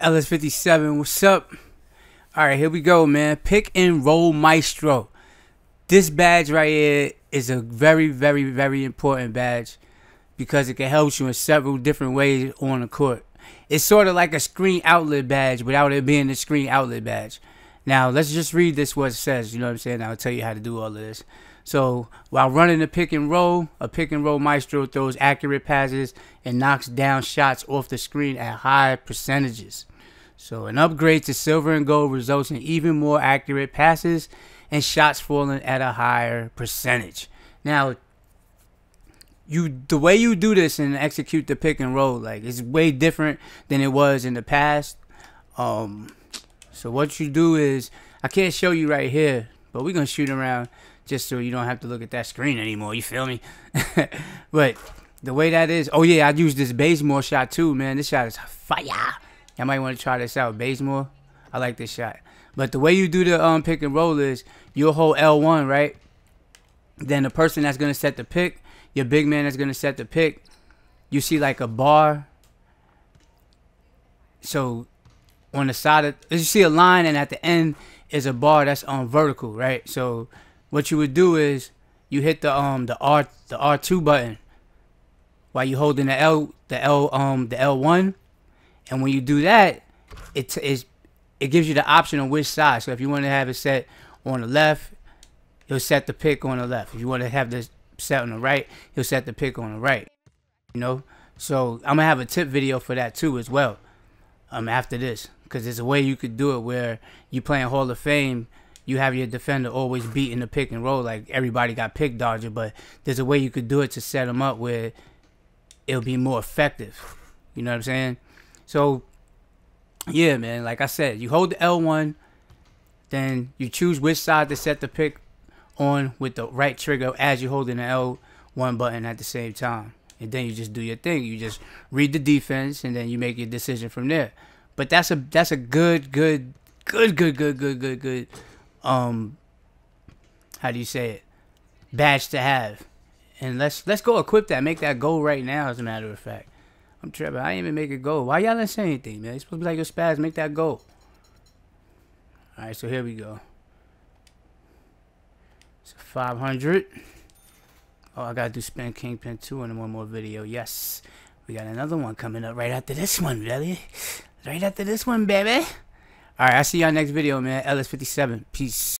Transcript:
LS57, what's up? Alright, here we go, man. Pick and roll maestro. This badge right here is a very, very, very important badge because it can help you in several different ways on the court. It's sort of like a screen outlet badge without it being a screen outlet badge. Now, let's just read this what it says. You know what I'm saying? I'll tell you how to do all of this. So while running a pick and roll, a pick and roll maestro throws accurate passes and knocks down shots off the screen at high percentages. So an upgrade to silver and gold results in even more accurate passes and shots falling at a higher percentage. Now, you the way you do this and execute the pick and roll, like it's way different than it was in the past. Um, so what you do is I can't show you right here, but we're gonna shoot around just so you don't have to look at that screen anymore. You feel me? but the way that is, oh yeah, I use this Bazemore shot too, man. This shot is fire. I might want to try this out, Bazemore. I like this shot. But the way you do the um pick and roll is you'll hold L1, right? Then the person that's gonna set the pick, your big man that's gonna set the pick, you see like a bar. So on the side of you see a line and at the end is a bar that's on vertical, right? So what you would do is you hit the um the R the R2 button while you holding the L the L um the L1 and when you do that it is it gives you the option on which side so if you want to have it set on the left you'll set the pick on the left if you want to have this set on the right you'll set the pick on the right you know so I'm gonna have a tip video for that too as well um after this because there's a way you could do it where you playing Hall of Fame you have your defender always beating the pick and roll like everybody got pick dodger, but there's a way you could do it to set them up where it'll be more effective. You know what I'm saying? So yeah, man, like I said, you hold the L1, then you choose which side to set the pick on with the right trigger as you're holding the L1 button at the same time. And then you just do your thing. You just read the defense and then you make your decision from there. But that's a that's a good, good, good, good, good, good, good, good um how do you say it? Badge to have. And let's let's go equip that, make that goal right now as a matter of fact i'm tripping i didn't even make a goal. why y'all didn't say anything man it's supposed to be like your spaz make that goal. all right so here we go it's 500 oh i gotta do spin kingpin 2 in one more video yes we got another one coming up right after this one really right after this one baby all right, I'll see y'all next video, man. LS57. Peace.